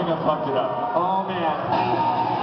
I think I fucked it up. Oh man.